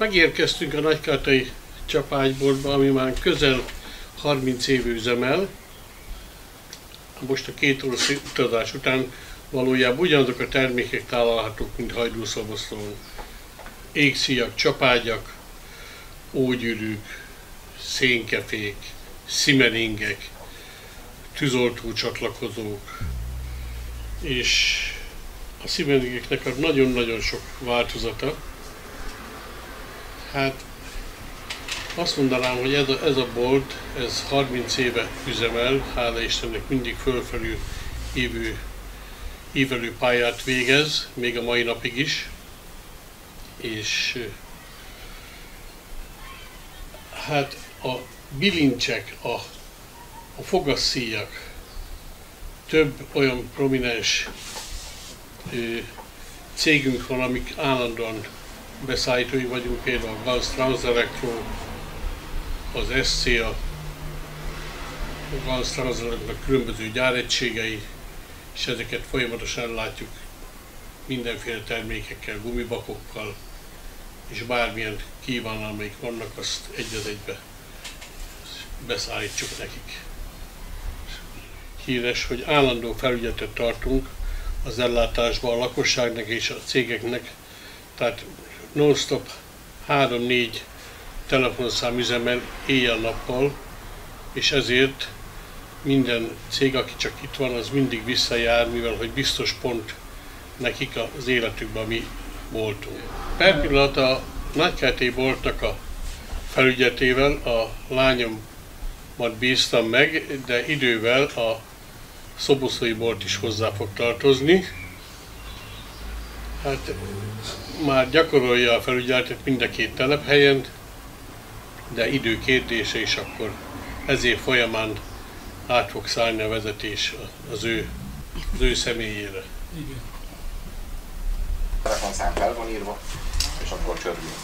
Megérkeztünk a Nagykátai csapágyboltba, ami már közel 30 év üzemel. Most a két orosz utazás után valójában ugyanazok a termékek találhatók, mint hajdúszoboszlón. Égszíjak, csapágyak, ógyűrűk, szénkefék, szimeringek, tűzoltó csatlakozók, és a szimeringeknek nagyon-nagyon sok változata. Hát azt mondanám, hogy ez a, ez a bolt, ez 30 éve üzemel, hála Istennek mindig fölfelül évő, ívelő pályát végez, még a mai napig is. És hát a bilincsek, a, a fogasszíjak, több olyan prominens ö, cégünk van, amik állandóan beszállítói vagyunk, például a Gauss Transelectro, az SCA, a Gauss Transelectro különböző gyáregységei, és ezeket folyamatosan látjuk mindenféle termékekkel, gumibakokkal, és bármilyen kívánalmaik vannak, azt egy az egybe beszállítsuk nekik. Híres, hogy állandó felügyeletet tartunk az ellátásban a lakosságnak és a cégeknek, tehát non-stop 3-4 telefonszám üzemel éjjel-nappal, és ezért minden cég, aki csak itt van, az mindig visszajár, mivel hogy biztos pont nekik az életükben mi voltunk. Per pillanat a Nagykáté boltnak a felügyetével a lányomat bíztam meg, de idővel a szoboszai bolt is hozzá fog tartozni. Hát már gyakorolja a felügyeletet mind a két telephelyen, de idő kérdése is akkor ezért folyamán át fog szállni a vezetés az ő, az ő személyére. Igen. Telefonszám fel van írva, és akkor csörgünk,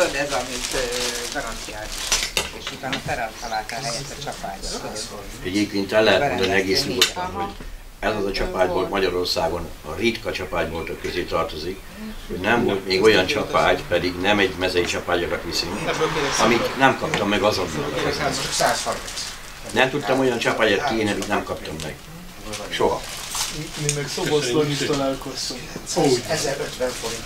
tudod, ez amit garanciált. És utána feltalálta a helyet a csapágyat. Egyébként el lehet mondani egész nyugodtan, hogy ez az a csapágy volt Magyarországon, a ritka csapágyboltok közé tartozik, hogy nem volt még olyan csapágy, pedig nem egy mezei csapágyakat viszünk, amit nem kaptam meg azonnal. 130. Nem tudtam olyan csapágyat kiírni, amit nem kaptam meg. Soha. Mi meg Szoboszlón is találkoztunk. 1050 forint.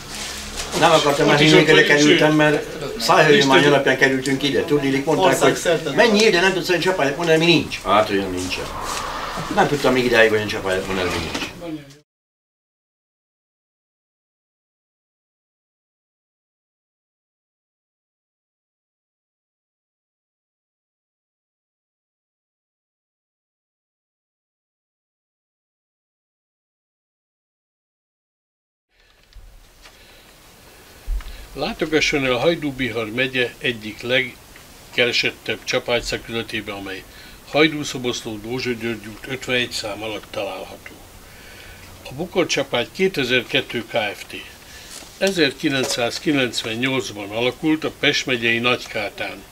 Nem akartam elhinni, ott hogy kerültem, mert szájhagyomány alapján kerültünk ide. Tudnélik, mondták, hogy mennyi ide, nem tudsz olyan csapágyat mondani, ami nincs. Hát olyan nincsen. Nem tudtam még idáig olyan csapágyat mondani, ami nincs. Látogasson el Hajdú-Bihar megye egyik legkeresettebb csapágyszakületébe, amely Hajdú-Szoboszló Dózsa György út 51 szám alatt található. A Bukor csapágy 2002 Kft. 1998-ban alakult a Pest megyei Nagykátán.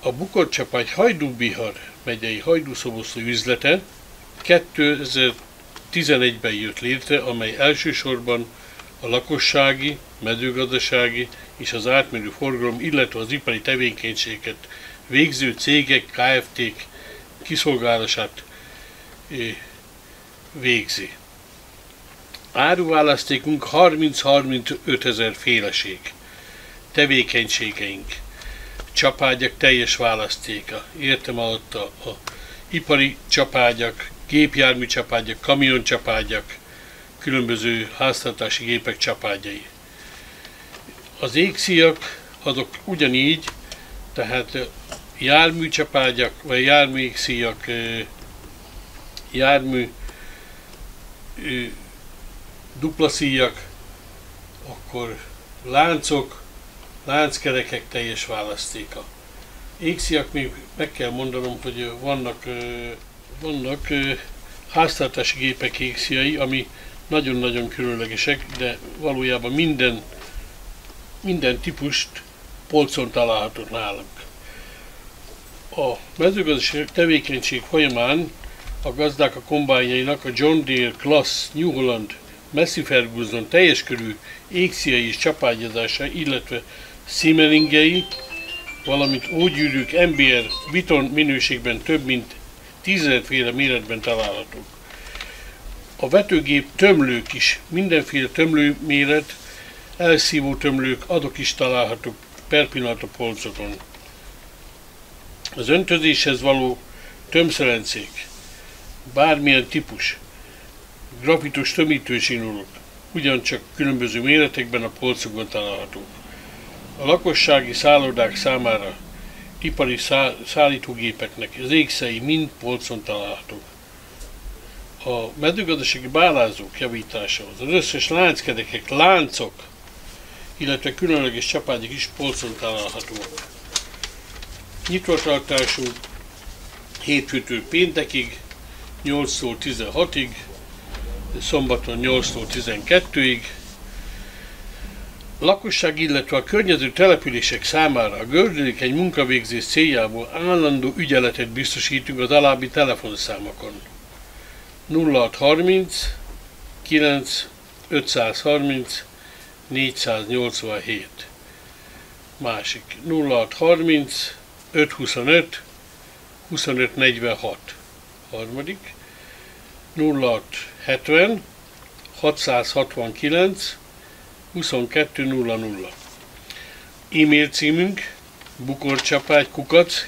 A Bukor csapágy Hajdú-Bihar megyei Hajdú-Szoboszló üzlete 2011-ben jött létre, amely elsősorban a lakossági, mezőgazdasági és az átmérő forgalom, illetve az ipari tevékenységet végző cégek, Kft-k kiszolgálását eh, végzi. Áruválasztékunk 30-35 ezer féleség. Tevékenységeink. Csapágyak teljes választéka. Értem alatt a, a ipari csapágyak, gépjármű csapágyak, kamioncsapágyak, különböző háztartási gépek csapágyai. Az égszíjak azok ugyanígy, tehát járműcsapágyak, vagy járműégszíjak, jármű dupla szíjak, akkor láncok, lánckerekek teljes választéka. Égszíjak még meg kell mondanom, hogy vannak, vannak háztartási gépek égszíjai, ami nagyon-nagyon különlegesek, de valójában minden, minden típust polcon található nálunk. A mezőgazdaság tevékenység folyamán a gazdák a kombányainak a John Deere Class New Holland Massey Ferguson teljes körű égszíjai és csapágyazása, illetve Simmeringei, valamint ógyűrűk MBR Viton minőségben több mint 10 féle méretben találhatók. A vetőgép tömlők is, mindenféle tömlő méret, elszívó tömlők, adok is találhatók per pillanat a polcokon. Az öntözéshez való tömszelencék, bármilyen típus, grafitos tömítőzsinórok, ugyancsak különböző méretekben a polcokon találhatók. A lakossági szállodák számára ipari szá- szállítógépeknek az égszei mind polcon találhatók. A mezőgazdasági bálázók javításához az összes lánckerekek, láncok, illetve különleges csapágyok is polcon találhatóak. Nyitvatartású hétfőtől péntekig, 8-tól 16-ig, szombaton 8-tól 12-ig, lakosság, illetve a környező települések számára a gördülékeny munkavégzés céljából állandó ügyeletet biztosítunk az alábbi telefonszámokon. 0630 9 530 487 Másik 0630 525 2546 Harmadik 0670 669 2200 E-mail címünk bukorcsapágykukac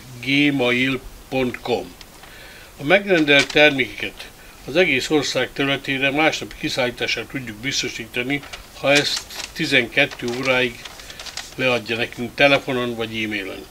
A megrendelt termékeket az egész ország területére másnap kiszállítását tudjuk biztosítani, ha ezt 12 óráig leadja nekünk telefonon vagy e-mailen.